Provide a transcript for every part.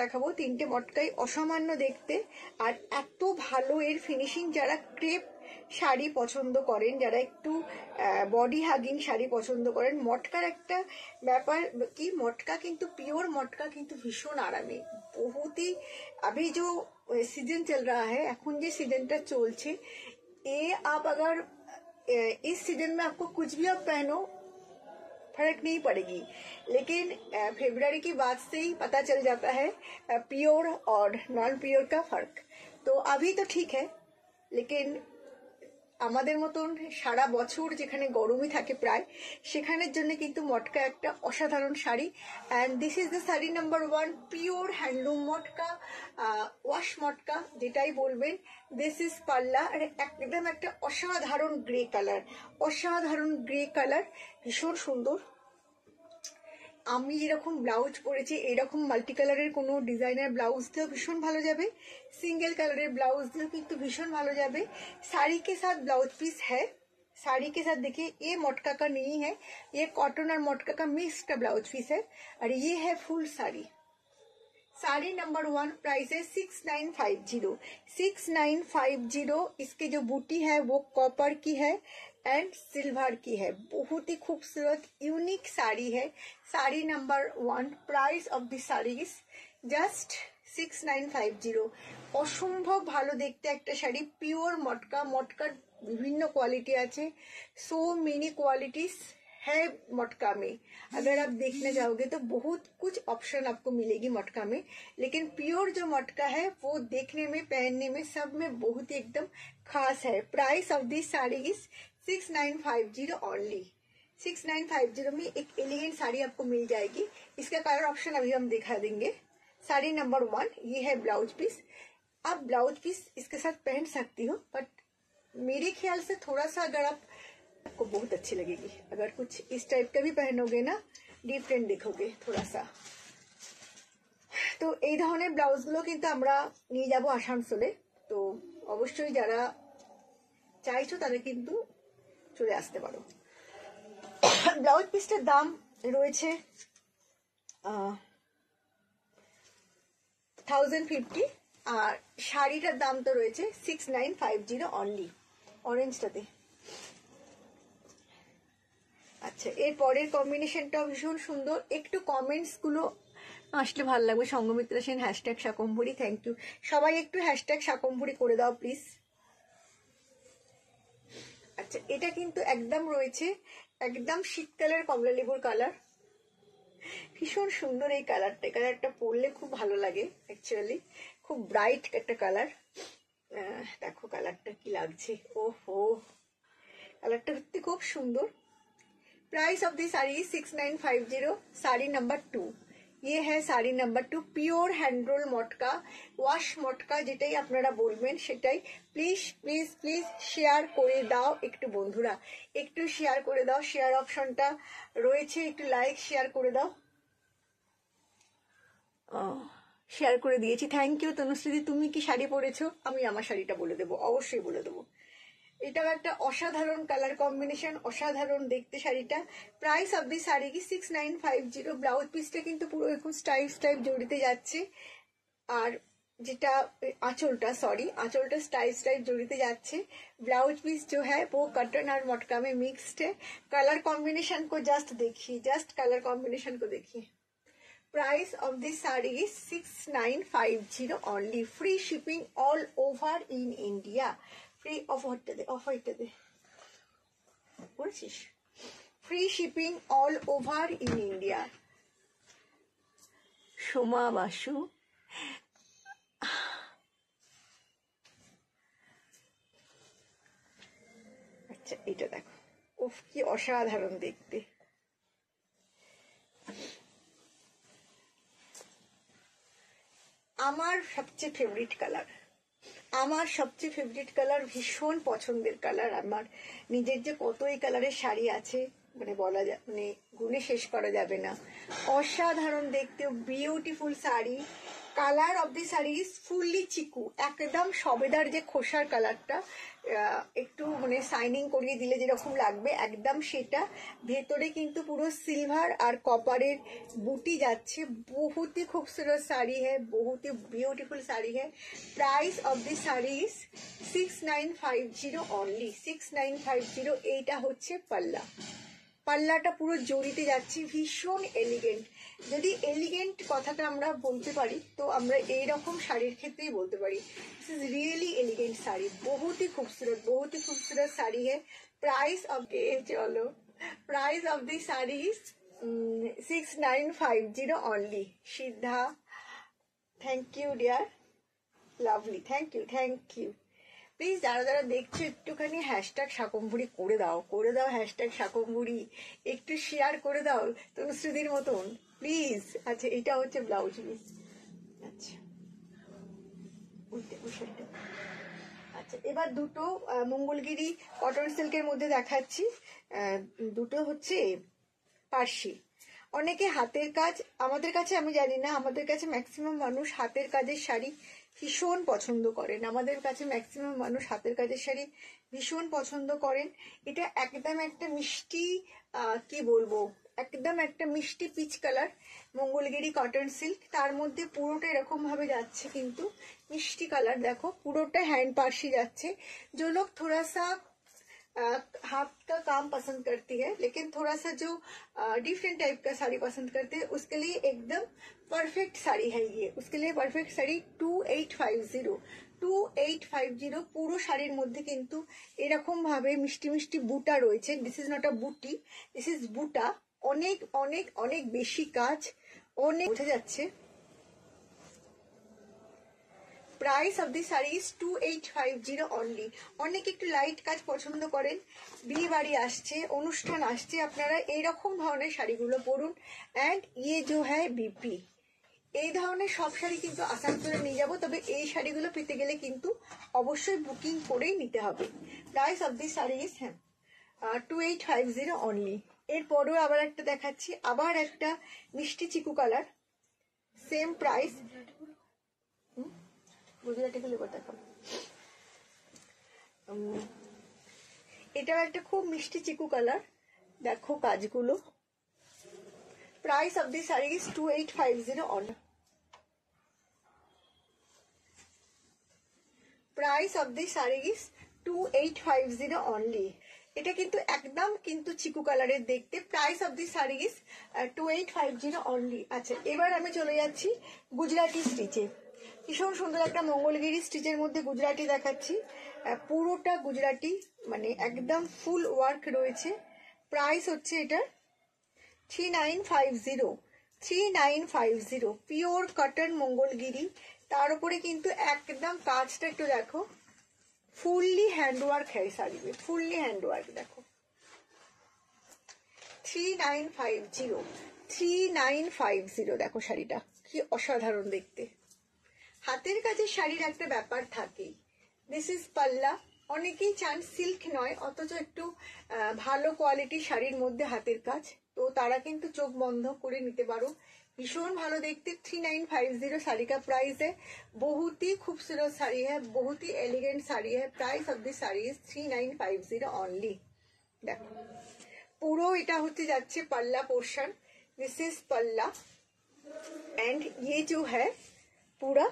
দেখাবো তিনটে মটকাই অসামান্য দেখতে আর এত ভালো এর ফিনিশিং যারা ক্রেপ শাড়ি পছন্দ করেন যারা একটু বডি হাগিং শাড়ি পছন্দ করেন মটকার একটা ব্যাপার কি মটকা কিন্তু পিওর মটকা কিন্তু ভীষণ আরামে বহুতই अभी जो सीजन चल रहा है এখন যে সিজনটা চলছে এ आप अगर अ, इस सीजन में आपको कुछ भी आप पहनो फर्क नहीं पड़ेगी लेकिन फरवरी की बात से ही पता चल जाता है प्योर और नॉन प्योर का फर्क तो अभी तो ठीक है लेकिन আমাদের মতন সারা বছর যেখানে গরমই থাকে প্রায় সেখানের জন্য কিন্তু মটকা একটা অসাধারণ sari and this is the sari number one pure handloom matka wash মটকা যেটাই বলবেন দিস ইজ পাল্লা আর একদম একটা অসাধারণ গ্রে কালার অসাধারণ গ্রে কালার ভীষণ সুন্দর আমি যেরকম ব্লাউজ পরেছি এরকম মাল্টি কালারের কোনো ডিজাইনার ব্লাউজ দিয়েও ভীষণ ভালো যাবে सिंगल कलर ब्लाउज दियो কিন্তু ভীষণ ভালো যাবে साड़ी के साथ ब्लाउज पीस है साड़ी के साथ देखिए ये मोटका का नहीं है ये कॉटन और मोटका का मिक्स का ब्लाउज पीस है और ये है full sari sari number one price है six nine five zero six nine five zero इसके जो बूटी है वो कॉपर की है एंड सिल्वर की है बहुत ही खूबसूरत यूनिक साड़ी है sari number one price of this sari is just six nine five zero অসম্ভব ভালো দেখতে একটা শাড়ি পিওর মটকা মটকার বিভিন্ন क्वालिटी আছে सो मेनी क्वालिटीज है मटका में अगर आप देखने जाओगे तो बहुत कुछ ऑप्शन आपको मिलेगी मटका में लेकिन प्योर जो मटका है, वो देखने में, पहनने में सब में बहुत ही एकदम खास है। Price of this sari is six nine five zero only six nine five zero में एक एलिगेंट साड़ी आपको मिल जाएगी। इसका कलर ऑप्शन अभी हम दिखा देंगे। साड़ी नंबर वन ये है ब्लाउज पीस आप ब्लाउज पीस इसके साथ पहन सकती हो बट मेरे ख्याल से थोड़ा सा अगर आप आपको बहुत अच्छी लगेगी अगर कुछ इस टाइप का भी पहनोगे ना डिफरेंट देखोगे थोड़ा सा তো এই ধরনের ব্লাউজগুলো কিন্তু আমরা নিয়ে যাব আসানসোলে তো অবশ্যই যারা চাইছো তারা কিন্তু চলে আসতে পারো ব্লাউজ পিসটার দাম রয়েছে থাউজেন্ড ফিফটি আর শাড়িটার দাম তো রয়েছে six nine five zero only অরেঞ্জটাতে আচ্ছা এর পরের কম্বিনেশনটাও ভীষণ সুন্দর। একটু কমেন্টসগুলো আসলে ভালো লাগবে। Sanghamitra Sen hashtag Shakambhari thank you সবাই একটু হ্যাশট্যাগ শাকম্ভরি করে দাও প্লিজ আচ্ছা এটা কিন্তু একদম রয়েছে। একদম শীতকালের কমলা লেবুর কালার ভীষণ সুন্দর এই কালারটা এই কালারটা পরলে খুব ভালো লাগে অ্যাকচুয়ালি খুব ব্রাইট একটা কালার দেখো কালারটা কি লাগছে। ও হো কালারটা সত্যি খুব সুন্দর। price of the sari six nine five zero sari number two ये है sari number two pure hand roll মটকা ওয়াশ মটকা যেটাই আপনারা বলবেন সেটাই প্লিজ প্লিজ প্লিজ শেয়ার করে দাও একটু বন্ধুরা একটু শেয়ার করে দাও শেয়ার অপশনটা রয়েছে একটু লাইক শেয়ার করে দাও শেয়ার করে দিয়েছি থ্যাংক ইউ তনুশ্রী তুমি কি শাড়ি পরেছো আমি আমার শাড়িটা বলে দেবো অবশ্যই বলে দেবো এটাও একটা অসাধারণ কালার কম্বিনেশন অসাধারণ দেখতে শাড়িটা। প্রাইস অব দি শাড়ি কি six nine five zero blouse পিসটা কিন্তু পুরো এরকম স্টাইল স্টাইপ জড়িতে যাচ্ছে। আর যেটা আঁচলটা সরি আঁচলটা স্টাইল স্টাইপ জড়িতে যাচ্ছে। ব্লাউজ পিস जो হ্যাঁ वो कटन আর मटका মিক্সড কালার কম্বিনেশন কো জাস্ট দেখি জাস্ট কালার কম্বিনেশন কো দেখি। প্রাইস देखिए price sari six nine five zero only free shipping all over in India free off হোয়াইটটা দে অফ হোয়াইটটা দে বলছিস free shipping all over in India Soma Basu আচ্ছা এটা দেখো। উফ, কি অসাধারণ দেখতে। আমার সবচেয়ে ফেভারিট কালার আমার সবচেয়ে ফেভারিট কালার ভীষণ পছন্দের কালার আমার। নিজের যে কতই কালারের শাড়ি আছে মানে বলা যায় মানে গুনে শেষ করা যাবে না। অসাধারণ দেখতে beautiful sari. colour of the sari is fully chikoo একদম সবেদার যে খোসার কালারটা একটু মানে সাইনিং করিয়ে দিলে যেরকম লাগবে একদম সেটা ভেতরে কিন্তু পুরো সিলভার আর কপারের বুটি যাচ্ছে বহুত ही खूबसूरत साड़ी है बहुत ही ब्यूटीफुल साड़ी है price of this sari is six nine five zero only six nine five zero এইটা হচ্ছে পাল্লা পাল্লাটা পুরো জড়িতে যাচ্ছে ভীষণ এলিগেন্ট যদি এলিগেন্ট কথাটা আমরা বলতে পারি তো আমরা এই রকম শাড়ির ক্ষেত্রেই বলতে পারি this is really elegant sari বহুত ही खूबसूरत बहुत ही खूबसूरत साड़ी है प्राइस ऑफ चलो price of the sari six nine five zero only सिद्धा thank you dear lovely thank you thank you please যারা যারা দেখছো একটুখানি হ্যাশট্যাগ শাকম্ভুরি করে দাও করে দাও হ্যাশট্যাগ শাকম্ভুরি একটু শেয়ার করে দাও তনুশ্রীদির মতন প্লিজ আচ্ছা এটা হচ্ছে ব্লাউজ পিস। আচ্ছা। আচ্ছা এবার দুটো মঙ্গলগিরি কটন সিল্কের মধ্যে দেখাচ্ছি। দুটো হচ্ছে পার্সি। অনেকে হাতের কাজ, আমাদের কাছে আমি জানি না, আমাদের কাছে ম্যাক্সিমাম মানুষ হাতের কাজের শাড়ি ভীষণ পছন্দ করেন। আমাদের কাছে ম্যাক্সিমাম মানুষ হাতের কাজের শাড়ি ভীষণ পছন্দ করেন। এটা একদম একটা মিষ্টি কি বলব? একদম একটা মিষ্টি peach colour Mangalagiri cotton silk তার মধ্যে পুরোটা এরকম ভাবে যাচ্ছে কিন্তু মিষ্টি কালার দেখো পুরোটা হ্যান্ড পার্সি যাচ্ছে जो लोग थोड़ा सा अ, हाथ का काम पसंद करती है लेकिन थोड़ा सा जो डिफरेंट टाइप का साड़ी पसंद करते हैं उसके लिए एकदम परफेक्ट साड़ी है ये उसके लिए perfect sari two eight five zero two eight five zero পুরো শাড়ির মধ্যে কিন্তু এরকম ভাবে মিষ্টি মিষ্টি বুটা রয়েছে দিস ইজ নট আ বুটি দিস ইজ বুটা অনেক অনেক অনেক বেশি কাজ, অনেক বোঝা যাচ্ছে। Price of the sari is two eight five zero only অনেক একটু লাইট কাজ পছন্দ করেন। বিয়ে বাড়ি আসছে, অনুষ্ঠান আসছে, আপনারা এইরকম ধরনের শাড়িগুলো পরুন। অ্যান্ড ইয়ে জো হ্যায় বিপি এই ধরনের সব শাড়ি কিন্তু আসানসোলে নিয়ে যাব, তবে এই শাড়িগুলো পেতে গেলে কিন্তু অবশ্যই বুকিং করেই নিতে হবে। Price of the sari is হ্যাঁ two eight five zero only এরপরেও আবার একটা দেখাচ্ছি, আবার একটা মিষ্টি chiku colour same price Gujarati গুলো এবার দেখাবো এটাও একটা খুব মিষ্টি চিকু কালার। দেখো কাজগুলো। Price of the sari two eight five zero on price of the is two eight five zero only এটা কিন্তু একদম কিন্তু চিকু কালারের দেখতে। Price of the sari is two eight five zero only আচ্ছা এবার আমি চলে যাচ্ছি গুজরাটি স্টিচে। ভীষণ সুন্দর একটা মঙ্গলগিরি স্টিচের মধ্যে গুজরাটি দেখাচ্ছি। পুরোটা গুজরাটি মানে একদম ফুল ওয়ার্ক রয়েছে। প্রাইস হচ্ছে এটার three nine five zero three nine five zero pure cotton Mangalagiri. তার উপরে কিন্তু একদম কাজটা একটু দেখো। ফুললি হ্যান্ডওয়ার্ক হ্যাঁ শাড়ি ফুললি হ্যান্ডওয়ার্ক দেখো three nine five zero three nine five zero দেখো শাড়িটা কি অসাধারণ দেখতে হাতের কাছে শাড়ির একটা ব্যাপার থাকেই দিস ইজ পাল্লা অনেকেই চান সিল্ক নয় অথচ একটু ভালো কোয়ালিটি শাড়ির মধ্যে হাতের কাজ তো তারা কিন্তু চোখ বন্ধ করে নিতে পারো ভীষণ ভালো দেখতে থ্রি নাইন ফাইভ জিরো শাড়িটা প্রাইস বহুতই খুবসুরত শাড়ি হ্যাঁ বহুতই এলিগেন্ট শাড়ি হ্যাঁ price of the sari is three nine five zero only দেখো, পুরো এটা হচ্ছে যাচ্ছে pallu portion this is pallu. And ইয়ে যে হ্যাঁ পুরা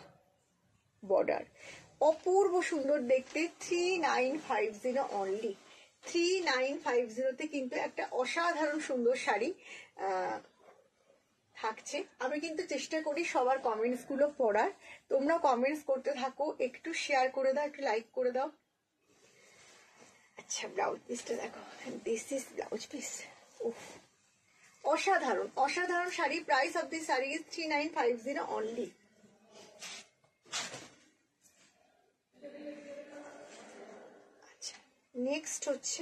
বর্ডার অপূর্ব সুন্দর দেখতে three nine five zero only three nine five জিরোতে কিন্তু একটা অসাধারণ সুন্দর শাড়ি থাকছে। আমি কিন্তু চেষ্টা করি সবার কমেন্টসগুলো পড়ার। তোমরা কমেন্টস করতে থাকো, একটু শেয়ার করে দাও, একটু লাইক করে দাও। আচ্ছা ব্লাউজ পিসটা দেখো। দিস ইজ ব্লাউজ পিস অসাধারণ। অসাধারণ sari. Price of this sari is three nine five zero only আচ্ছা নেক্সট হচ্ছে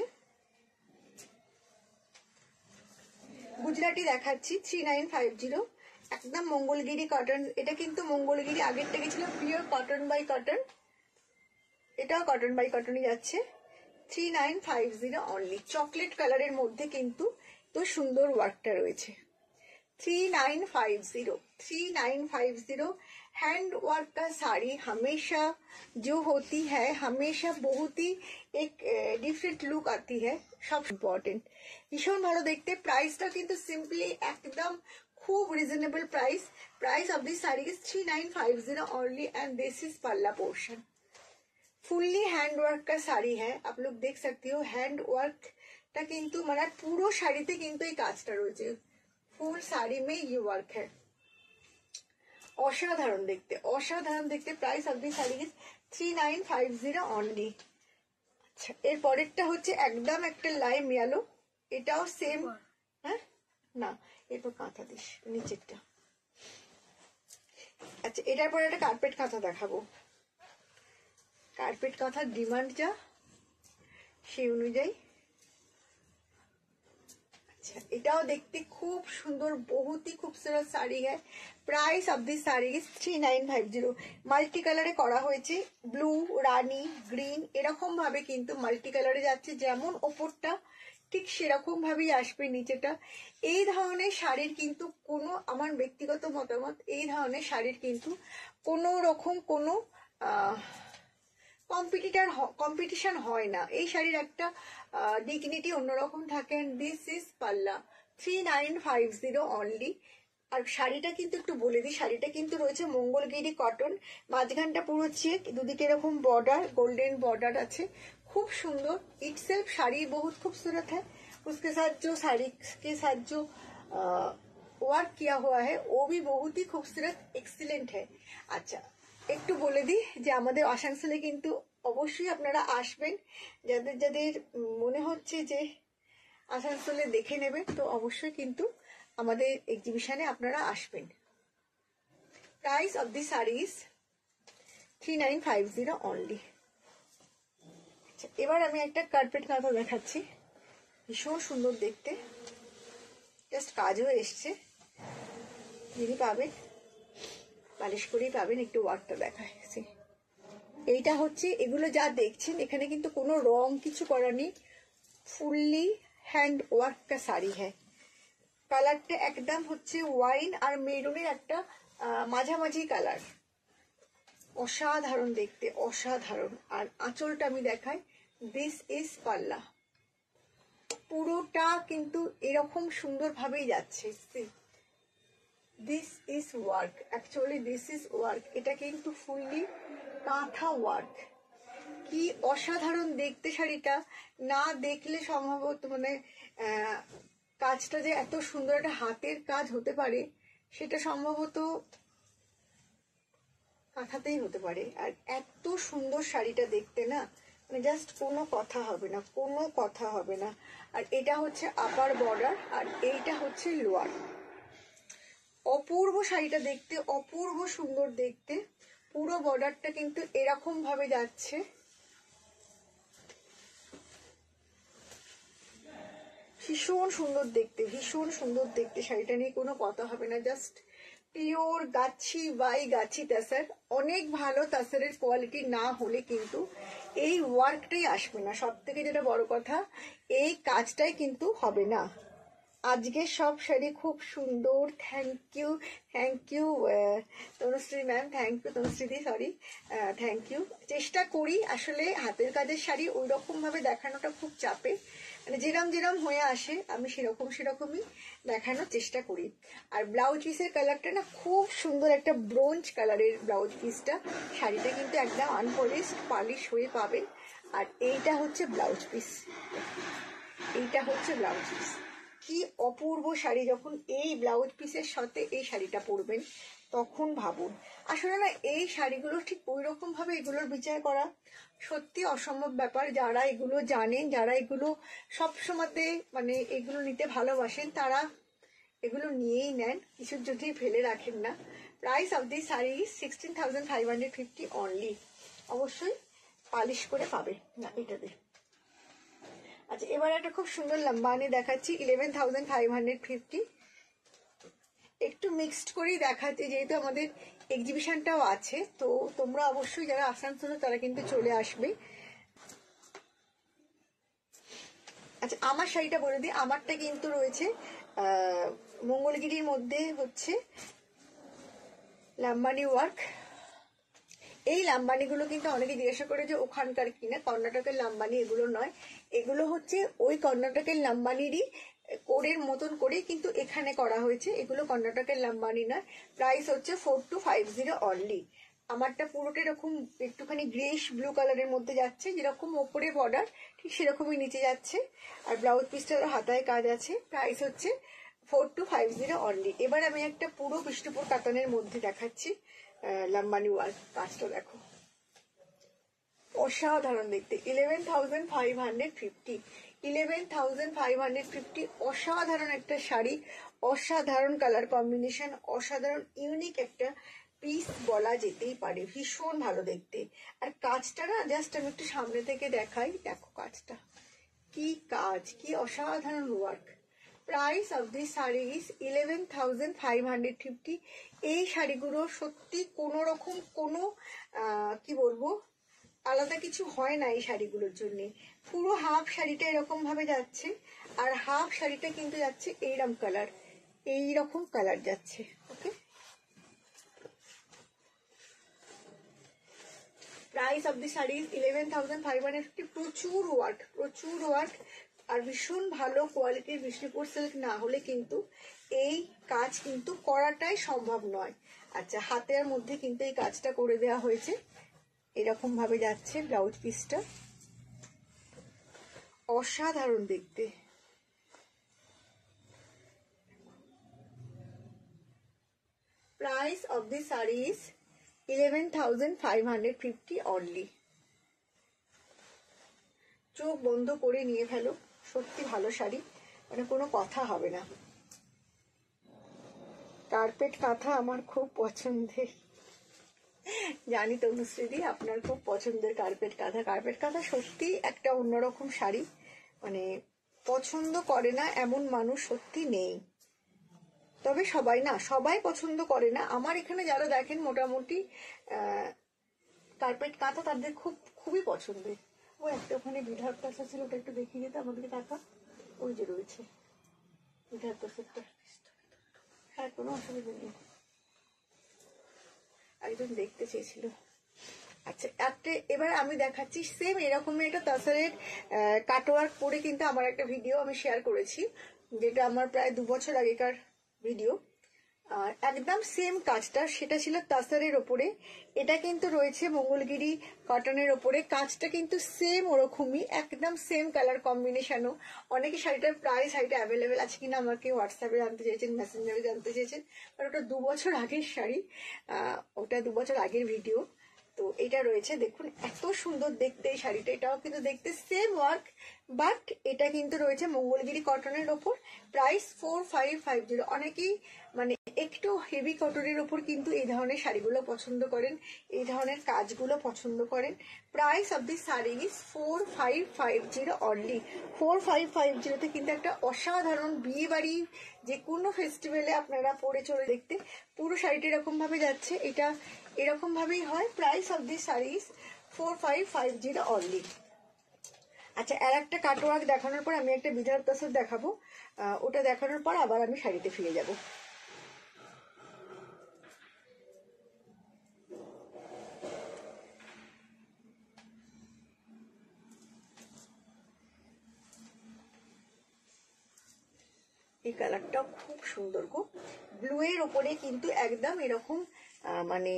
গুজরাটি দেখাচ্ছি থ্রি নাইন ফাইভ জিরো একদম মঙ্গলগিরি কটন এটা কিন্তু মঙ্গলগিরি আগের থেকে ছিল পিওর কটন বাই কটন এটাও কটন বাই কটনই যাচ্ছে। Three nine five zero only chocolate কালারের মধ্যে কিন্তু তো সুন্দর ওয়ার্কটা রয়েছে। Three nine five zero three nine five zero hand work का साड़ी हमेशा जो होती है, हमेशा बहुत ही एक डिफरेंट लुक आती है। सब इम्पोर्टेंट भीषण भलो देखते प्राइस क्योंकि सिंपली एकदम खूब reasonable price price of this sari is three nine five zero only and this is pallu portion fully hand work का साड़ी है। आप लोग देख सकते हो हैंड वर्क मैं पूरा साड़ी तेज रही है फुल साड़ी में ये वर्क है। অসাধারণ দেখতে অসাধারণ দেখতে price of the sari is three nine five zero only আচ্ছা এর পরেরটা হচ্ছে একদম একটা লাইম ইয়ালো এটাও সেম হ্যাঁ? না এরপর কাঁথা দিস নিচেরটা। আচ্ছা এটার পরে একটা কার্পেট কাঁথা দেখাবো। কার্পেট কাঁথার ডিমান্ড যা সেই অনুযায়ী अच्छा এটাও দেখতে খুব সুন্দর বহুত ही खूबसूरत শাড়ি है price of this sari is three nine five zero multi কালারে করা হয়েছে ব্লু রানি গ্রিন এরকম ভাবে কিন্তু মাল্টি কালারে যাচ্ছে যেমন ওপরটা ঠিক সেরকম ভাবেই আসবে নিচেটা এই ধরনের শাড়ির কিন্তু কোনো আমার ব্যক্তিগত মতামত এই ধরনের শাড়ির কিন্তু কোনো রকম কোনো আহ কম্পিটিটার কম্পিটিশন হয় না এই শাড়ির একটা ডিগনিটি অন্যরকম থাকে this is palla three nine five zero only আর শাড়িটা কিন্তু একটু বলে দিই শাড়িটা কিন্তু রয়েছে মঙ্গলগিরি কটন মাঝখানটা পুরো চেক দুদিকে এরকম বর্ডার গোল্ডেন বর্ডার আছে খুব সুন্দর ইটসেলফ শাড়ি বহুত खूबसूरत है उसके साथ जो साड़ी के साथ जो वर्क किया हुआ है वो भी बहुत ही खूबसूरत एक्सीलेंट है আচ্ছা একটু বলে দিই যে আমাদের আসানসোলে কিন্তু অবশ্যই আপনারা আসবেন। যাদের যাদের মনে হচ্ছে যে আসানসোলে দেখে নেবেন, তো অবশ্যই কিন্তু আমাদের এক্সিবিশনে আপনারা আসবেন। Price of the saris three nine five zero only এবার আমি একটা কার্পেট কাঁথা দেখাচ্ছি। ভীষণ সুন্দর দেখতে। জাস্ট কাজও এসছে। যিনি পাবেন। পালিশ করেই পাবেন, একটু ওয়ার্কটা দেখাচ্ছি এইটা হচ্ছে, এগুলো যা দেখছেন, এখানে কিন্তু কোনো রং কিছু করা নেই। ফুললি হ্যান্ড ওয়ার্ক কা শাড়ি হ্যাঁ। কালারটা একদম হচ্ছে ওয়াইন আর মেরুনের একটা মাঝামাঝি কালার অসাধারণ দেখতে, অসাধারণ। আর আঁচলটা আমি দেখাই দিস ইজ পাল্লা। পুরোটা কিন্তু এরকম সুন্দরভাবেই যাচ্ছে this is work actually this is work এটা কিন্তু ফুললি কাঁথা ওয়ার্ক কি অসাধারণ দেখতে শাড়িটা। না দেখলে সম্ভবত মানে কাজটা যে এত সুন্দর একটা হাতের কাজ হতে পারে, সেটা সম্ভবত কাঁথাতেই হতে পারে। আর এত সুন্দর শাড়িটা দেখতে না মানে জাস্ট কোনো কথা হবে না, কোনো কথা হবে না। আর এটা হচ্ছে আপার বর্ডার আর এইটা হচ্ছে লোয়ার অপূর্ব শাড়িটা দেখতে, অপূর্ব সুন্দর দেখতে। পুরো বর্ডারটা কিন্তু এরকম ভাবে যাচ্ছে। ভীষণ সুন্দর দেখতে, ভীষণ সুন্দর দেখতে শাড়িটা নিয়ে কোনো কথা হবে না। জাস্ট পিওর গাছি বাই গাছি তাসার। অনেক ভালো তাসারের কোয়ালিটি না হলে কিন্তু এই ওয়ার্কটাই আসবে না। সব থেকে যেটা বড় কথা, এই কাজটাই কিন্তু হবে না। আজকে সব শাড়ি খুব সুন্দর। Thank you thank you Tanushree ma'am thank you তনুশ্রীদি sorry thank you চেষ্টা করি আসলে হাতের কাজের শাড়ি ওই রকমভাবে দেখানোটা খুব চাপে। মানে যেরম যেরম হয়ে আসে, আমি সেরকম সেরকমই দেখানোর চেষ্টা করি। আর ব্লাউজ পিসের কালারটা না খুব সুন্দর একটা ব্রোঞ্জ কালারের ব্লাউজ পিসটা শাড়িটা কিন্তু একদম আনপলিশ পালিশ হয়ে পাবেন আর এইটা হচ্ছে ব্লাউজ পিস এইটা হচ্ছে ব্লাউজ পিস কি অপূর্ব শাড়ি যখন এই ব্লাউজ পিসের সাথে এই শাড়িটা পরবেন, তখন ভাবুন। আসলে না, এই শাড়িগুলো ঠিক ওই রকম ভাবে এগুলোর বিচার করা সত্যি অসম্ভব ব্যাপার। যারা এগুলো জানেন, যারা এগুলো সব সময়তে মানে এগুলো নিতে ভালোবাসেন, তারা এগুলো নিয়েই নেন। কিছুর যদি ফেলে রাখেন না। Price of the sari sixteen thousand five hundred fifty only অবশ্যই পালিশ করে পাবে। না এটাতে আচ্ছা এবার একটা খুব সুন্দর লম্বানি দেখাচ্ছি eleven thousand five hundred fifty একটু মিক্সড করেই দেখাচ্ছি, যেহেতু আমাদের এক্সিবিশনটাও আছে, তো তোমরা অবশ্যই যারা আসানসোলে তারা কিন্তু চলে আসবে। আচ্ছা আমার শাড়িটা বলে দিই, আমারটা কিন্তু রয়েছে মঙ্গলগিরির মধ্যে হচ্ছে, লাম্বানি ওয়ার্ক। এই লাম্বানিগুলো কিন্তু অনেকে জিজ্ঞাসা করে যে ওখানকার কিনা কর্ণাটকের লাম্বানি এগুলো নয়। এগুলো হচ্ছে ওই কর্ণাটকের লাম্বানিরই কোরের মতন করেই কিন্তু এখানে করা হয়েছে। এগুলো কর্ণাটকের লাম্বানি নয়। প্রাইস হচ্ছে four two five zero only. আমারটা পুরোটা এরকম একটুখানি গ্রেশ ব্লু কালারের মধ্যে যাচ্ছে। যেরকম ওপরে বর্ডার ঠিক সেরকমই নিচে যাচ্ছে। আর ব্লাউজ পিসটারও হাতায় কাজ আছে। প্রাইস হচ্ছে four two five zero only. এবার আমি একটা পুরো বিষ্ণুপুর কাতানের মধ্যে দেখাচ্ছি। লাম্বানি ওয়াল কাজটা দেখো। অসাধারণ দেখতে। Eleven thousand five hundred fifty eleven thousand five hundred fifty অসাধারণ একটা শাড়ি, অসাধারণ কালার কম্বিনেশন অসাধারণ ইউনিক একটা পিস বলা যেতেই পারে। ভীষণ ভালো দেখতে। আর কাজটা না জাস্ট আমি একটু সামনে থেকে দেখাই। দেখো কাজটা। কি কাজ, কি অসাধারণ work price of this sari is eleven thousand five hundred fifty এই শাড়িগুলো সত্যি কোনো রকম কোনো কি বলব, আলাদা কিছু হয় না এই শাড়িগুলোর জন্য। পুরো হাফ শাড়িটা এরকম ভাবে যাচ্ছে আর হাফ শাড়িটা কিন্তু যাচ্ছে এইরকম কালার এইরকম কালার যাচ্ছে okay price of the sari eleven thousand five hundred fifty প্রচুর ওয়ার্ক প্রচুর ওয়ার্ক আর ভীষণ ভালো কোয়ালিটির বিষ্ণুপুর সিল্ক না হলে কিন্তু এই কাজ কিন্তু করাটাই সম্ভব নয়। আচ্ছা হাতের মধ্যে কিন্তু এই কাজটা করে দেওয়া হয়েছে। এরকম ভাবে যাচ্ছে ব্লাউজ পিসটা অসাধারণ দেখতে। Price of the sari is eleven thousand five hundred fifty only চোখ বন্ধ করে নিয়ে ফেলো। সত্যি ভালো শাড়ি মানে কোনো কথা হবে না। কার্পেট কাঁথা আমার খুব পছন্দের। জানি তনুশ্রীদি আপনার খুব পছন্দের কার্পেট কাঁথা। কার্পেট কাঁথা সত্যি একটা অন্যরকম শাড়ি। মানে পছন্দ করে না এমন মানুষ সত্যি নেই। তবে সবাই না, সবাই পছন্দ করে না। আমার এখানে যারা দেখেন মোটামুটি কার্পেট কাঁথা তাদের খুব, খুবই পছন্দের। ও, একটা ওখানে বিধার কাছে ছিল, ওটা একটু দেখিয়ে দিতে, আমাদেরকে টাকা। ওই যে রয়েছে। বিধার কাছেরটা হ্যাঁ কোনো অসুবিধা নেই। একজন দেখতে চেয়েছিল। আচ্ছা একটা এবার আমি দেখাচ্ছি সেম এরকমই একটা তাসারের কাটওয়ার্ক পরে কিন্তু আমার একটা ভিডিও আমি শেয়ার করেছি, যেটা আমার প্রায় দু বছর আগেকার ভিডিও একদম সেম কাজটা, সেটা ছিল তাসারের ওপরে। এটা কিন্তু রয়েছে মঙ্গলগিরি কটনের ওপরে। কাজটা কিন্তু সেম ওরকমই, একদম সেম কালার কম্বিনেশনও অনেকে শাড়িটার প্রায় শাড়িটা অ্যাভেলেবেল আছে কিনা আমাকে হোয়াটসঅ্যাপে জানতে চেয়েছেন মেসেঞ্জারে জানতে চেয়েছেন আর ওটা দু বছর আগের শাড়ি। ওটা দু বছর আগের ভিডিও তো এটা রয়েছে। দেখুন, এত সুন্দর দেখতে এই শাড়িটা। এটাও কিন্তু দেখতে সেম ওয়ার্ক বাট এটা কিন্তু রয়েছে মঙ্গলগিরি কটনের ওপর। Price four five five zero অনেকেই মানে একটু হেভি কটনের ওপর কিন্তু এই ধরনের শাড়িগুলো পছন্দ করেন, এই ধরনের কাজগুলো পছন্দ করেন। Price of the sari is four five five zero only four five five জিরোতে কিন্তু একটা অসাধারণ বিয়ে বাড়ি যে কোনো ফেস্টিভ্যালে আপনারা পরে চলে দেখতে। পুরো শাড়িটা এরকম ভাবে যাচ্ছে। এটা এরকম ভাবেই হয় price of the saris four five five zero only আচ্ছা আর একটা কাটওয়ার্ক দেখানোর পর আমি একটা বিধার তাসর দেখাবো। ওটা দেখানোর পর আবার আমি শাড়িতে ফিরে যাব। এই কালারটাও খুব সুন্দর গো। ব্লু এর ওপরে কিন্তু একদম এরকম মানে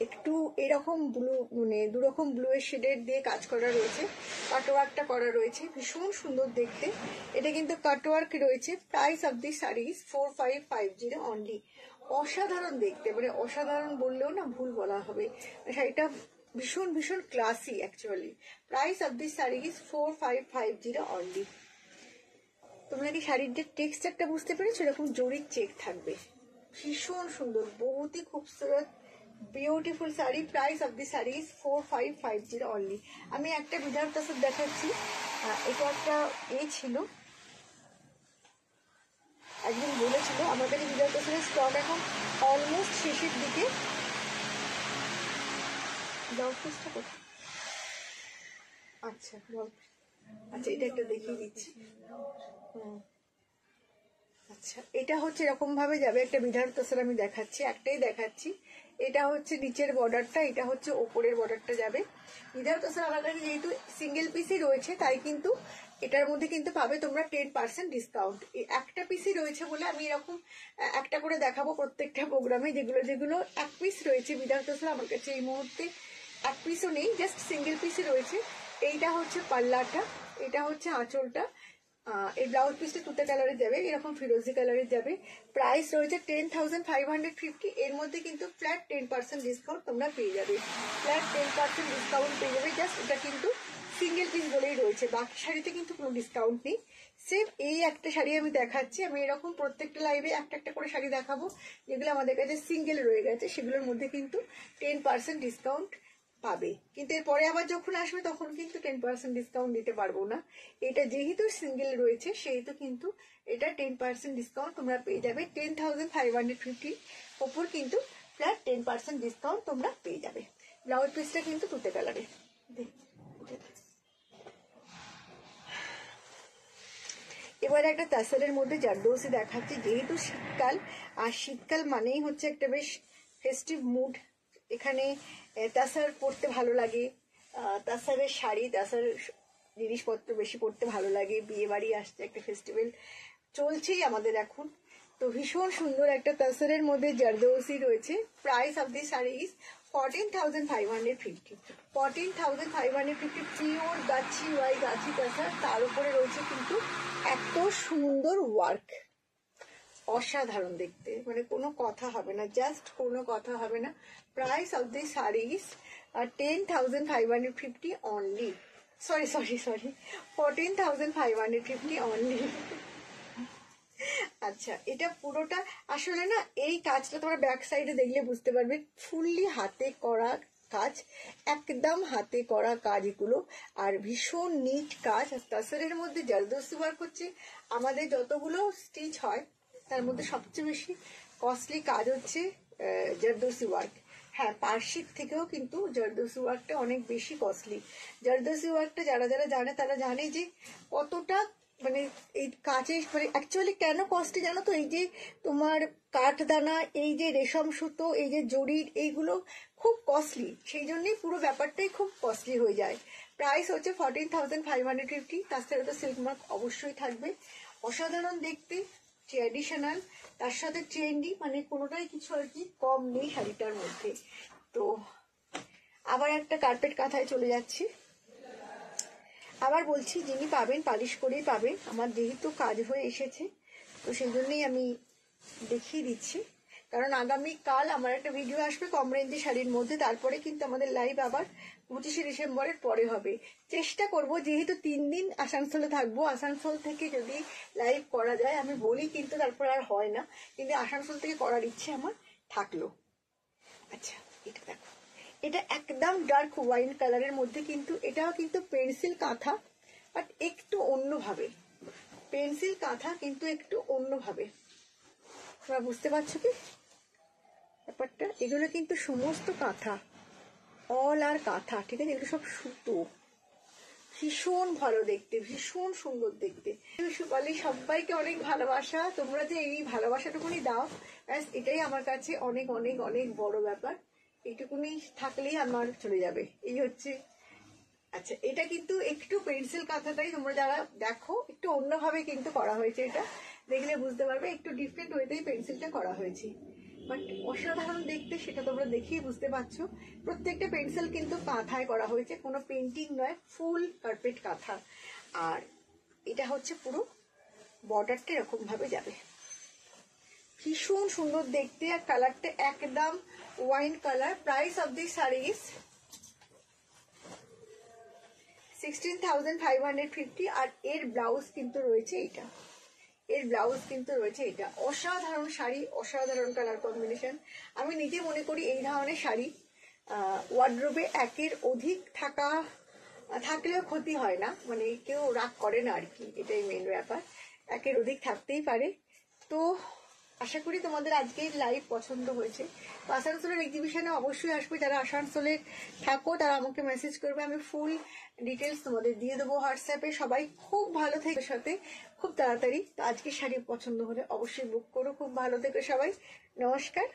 একটু এরকম ব্লু মানে দুরকম ব্লু এর শেডের দিয়ে কাজ করা রয়েছে কাটওয়ার্কটা করা রয়েছে, ভীষণ সুন্দর দেখতে। এটা কিন্তু কাটওয়ার্ক রয়েছে price of the saris four five five zero only অসাধারণ দেখতে মানে অসাধারণ বললেও না ভুল বলা হবে। শাড়িটা ভীষণ ভীষণ classy actually price of the saris four five five zero only তোমরা কি শাড়ির যে টেক্সচারটা বুঝতে পেরেছ? এরকম জরির চেক থাকবে। ভীষণ সুন্দর বহুতই খুবসুরত। Beautiful sari price of the sari four five five zero only আমি একটা বিধার তাসর দেখাচ্ছি। এটা একটা এ ছিল। একদিন বলেছিল কাছে বিধার তাসরের স্টক এখন অলমোস্ট শেষের দিকে। ব্লাউজ পিসটা কোথায়? আচ্ছা আচ্ছা এটা একটা দেখিয়ে দিচ্ছি। হুম। আচ্ছা এটা হচ্ছে এরকম ভাবে যাবে। একটা বিধান তোসর আমি দেখাচ্ছি, একটাই দেখাচ্ছি। এটা হচ্ছে নিচের বর্ডারটা, এটা হচ্ছে ওপরের বর্ডারটা যাবে। বিধান তোসর আমার কাছে যেহেতু সিঙ্গেল পিসই রয়েছে, তাই কিন্তু এটার মধ্যে কিন্তু পাবে তোমরা টেন পার্সেন্ট ডিসকাউন্ট একটা পিসই রয়েছে বলে আমি এরকম একটা করে দেখাবো প্রত্যেকটা প্রোগ্রামে যেগুলো যেগুলো এক পিস রয়েছে বিধান তোসর আমার কাছে এই মুহূর্তে এক পিসও নেই জাস্ট সিঙ্গেল পিসই রয়েছে। এইটা হচ্ছে পাল্লাটা, এটা হচ্ছে আঁচলটা। এই ব্লাউজ পিসটা তুতে কালারে যাবে এরকম ফিরোজি কালারে যাবে প্রাইস রয়েছে ten thousand five hundred fifty এর মধ্যে কিন্তু ফ্ল্যাট টেন পার্সেন্ট ডিসকাউন্ট তোমরা পেয়ে যাবে। ফ্ল্যাট টেন পার্সেন্ট ডিসকাউন্ট পেয়ে যাবে জাস্ট এটা কিন্তু সিঙ্গেল পিস বলেই রয়েছে, বাকি শাড়িতে কিন্তু কোনো ডিসকাউন্ট নেই। সেম এই একটা শাড়ি আমি দেখাচ্ছি, আমি এরকম প্রত্যেকটা লাইভে একটা একটা করে শাড়ি দেখাবো, যেগুলো আমাদের কাছে সিঙ্গেল রয়ে গেছে, সেগুলোর মধ্যে কিন্তু টেন পার্সেন্ট ডিসকাউন্ট পাবে। কিন্তু এরপরে আবার যখন আসবে, তখন কিন্তু টেন পার্সেন্ট ডিসকাউন্ট দিতে পারব না। এটা যেহেতু সিঙ্গেল রয়েছে, সেহেতু কিন্তু এটা টেন পার্সেন্ট ডিসকাউন্ট তোমরা পেয়ে যাবে। Ten thousand five hundred fifty ওপর কিন্তু ফ্ল্যাট টেন পার্সেন্ট ডিসকাউন্ট তোমরা পেয়ে যাবে। ব্লাউজ পিসটা কিন্তু তুতে কালারে এবার একটা তাসারের মধ্যে জারদৌসি দেখাচ্ছি। যেহেতু শীতকাল, আর শীতকাল মানেই হচ্ছে একটা বেশ ফেস্টিভ মুড এখানে তাসার পরতে ভালো লাগে। তাসারের শাড়ি তাসার জিনিসপত্র বেশি পরতে ভালো লাগে। বিয়ে বাড়ি আসছে, একটা ফেস্টিভ্যাল চলছেই আমাদের এখন। তো ভীষণ সুন্দর একটা তাসারের মধ্যে জারদৌসি রয়েছে। Price of the sari is fourteen thousand five hundred fifty fourteen thousand five hundred fifty pure গাছি ওয়াই গাছি তাসার তার উপরে রয়েছে কিন্তু এত সুন্দর ওয়ার্ক অসাধারণ দেখতে। মানে কোনো কথা হবে না জাস্ট কোনো কথা হবে না। Price of the saris ten thousand five hundred fifty only sorry sorry sorry fourteen thousand five hundred fifty only আচ্ছা এটা পুরোটা, আসলে না, এই কাজটা তোমরা ব্যাক সাইডে দেখলে বুঝতে পারবে। ফুললি হাতে করা কাজ, একদম হাতে করা কাজ এগুলো আর ভীষণ নিট কাজ। আর তাসরের মধ্যে জারদোসি ওয়ার্ক হচ্ছে আমাদের যতগুলো স্টিচ হয় তার মধ্যে সবচেয়ে বেশি কস্টলি কাজ হচ্ছে জারদোসি ওয়ার্ক হ্যাঁ পার্সির থেকেও কিন্তু জারদোসি ওয়ার্কটা অনেক বেশি কস্টলি জারদোসি ওয়ার্কটা যারা যারা জানে, তারা জানে যে কতটা মানে এই কাজে মানে অ্যাকচুয়ালি কেন কস্টলি জানো তো? এই যে তোমার কাঠদানা, এই যে রেশম সুতো, এই যে জরির, এইগুলো খুব কস্টলি সেই জন্যই পুরো ব্যাপারটাই খুব কস্টলি হয়ে যায়। প্রাইস হচ্ছে fourteen thousand five hundred fifty তার সাথে তো সিল্ক মার্ক অবশ্যই থাকবে। অসাধারণ দেখতে। ট্র্যাডিশনাল তার সাথে ট্রেন্ডি মানে কোনোটাই কিছু আর কি কম নেই শাড়িটার মধ্যে। তো আবার একটা কার্পেট কাঁথায় চলে যাচ্ছি। আবার বলছি, যিনি পাবেন পালিশ করেই পাবেন। আমার যেহেতু কাজ হয়ে এসেছে, তো সেই জন্যই আমি দেখিয়ে দিচ্ছি। কারণ আগামী কাল আমার একটা ভিডিও আসবে কম রেঞ্জে শাড়ির মধ্যে, তারপরে কিন্তু আমাদের লাইভ আবার পঁচিশে ডিসেম্বরের পরে হবে। চেষ্টা করব, যেহেতু তিন দিন আসানসোলে থাকব, আসানসোল থেকে যদি লাইভ করা যায়, আমি বলি কিন্তু তারপর আর হয় না, কিন্তু আসানসোল থেকে করার ইচ্ছে আমার থাকল। আচ্ছা এটা দেখো। এটা একদম ডার্ক ওয়াইন কালারের মধ্যে কিন্তু, এটাও কিন্তু পেন্সিল কাঁথা বাট একটু অন্যভাবে। পেন্সিল কাঁথা কিন্তু একটু অন্যভাবে। তোমরা বুঝতে পারছ কি? ব্যাপারটা, এগুলো কিন্তু সমস্ত কাঁথা। অল আর কাঁথা, ঠিক আছে? এগুলো সব সুতো। ভীষণ ভালো দেখতে, ভীষণ সুন্দর দেখতে। সুপালি সবাইকে অনেক ভালোবাসা। তোমরা যে এই ভালোবাসাটুকুনি দাও, ব্যাস, এটাই আমার কাছে অনেক অনেক অনেক বড় ব্যাপার। এইটুকুনি থাকলেই আমার চলে যাবে। এই হচ্ছে আচ্ছা এটা কিন্তু একটু পেন্সিল কাঁথাটাই তোমরা যারা দেখো, একটু অন্যভাবে কিন্তু করা হয়েছে এটা। দেখলে বুঝতে পারবে, একটু ডিফারেন্ট ওয়েতেই পেন্সিলটা করা হয়েছে। বাট অসাধারণ দেখতে, সেটা তোমরা দেখেই বুঝতে পারছ। প্রত্যেকটা পেন্সিল কিন্তু কাঁথায় করা হয়েছে, কোনো পেন্টিং নয়, ফুল কার্পেট কাঁথা। আর এটা হচ্ছে পুরো বর্ডারটা এরকম ভাবে যাবে। ভীষণ সুন্দর দেখতে, আর কালারটা একদম wine colour price of the saris sixteen thousand five hundred fifty আর এর ব্লাউজ কিন্তু রয়েছে এটা এর ব্লাউজ কিন্তু রয়েছে, এটা অসাধারণ শাড়ি, অসাধারণ কালার কম্বিনেশন আমি নিজে মনে করি এই ধরনের শাড়ি ওয়ার্ড্রোবে একের অধিক থাকা, থাকলেও ক্ষতি হয় না মানে কেউ রাগ করে না আর কি, এটাই মেন ব্যাপার। একের অধিক থাকতেই পারে। তো আশা করি তোমাদের আজকের লাইভ পছন্দ হয়েছে। তো আসানসোলের এক্সিবিশনে অবশ্যই আসবে, যারা আসানসোলের থাকো, তারা আমাকে মেসেজ করবে, আমি ফুল ডিটেলস তোমাদের দিয়ে দেবো হোয়াটসঅ্যাপে সবাই খুব ভালো থেকে, সাথে খুব তাড়াতাড়ি, তো আজকে শাড়ি পছন্দ হলে অবশ্যই বুক করো, খুব ভালো থেকো সবাই। নমস্কার।